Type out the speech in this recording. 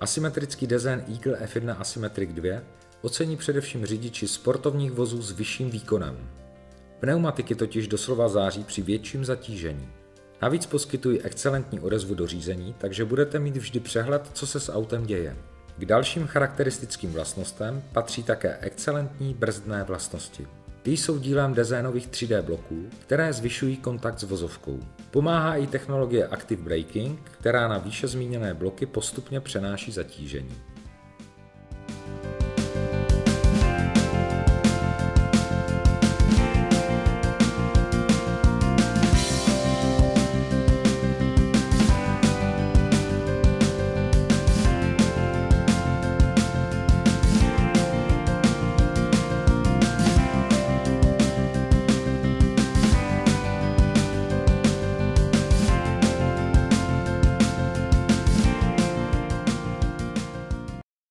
Asymetrický design Eagle F1 Asymmetric 2 ocení především řidiči sportovních vozů s vyšším výkonem. Pneumatiky totiž doslova září při větším zatížení. Navíc poskytují excelentní odezvu do řízení, takže budete mít vždy přehled, co se s autem děje. K dalším charakteristickým vlastnostem patří také excelentní brzdné vlastnosti. Ty jsou dílem designových 3D bloků, které zvyšují kontakt s vozovkou. Pomáhá i technologie Active Braking, která na výše zmíněné bloky postupně přenáší zatížení.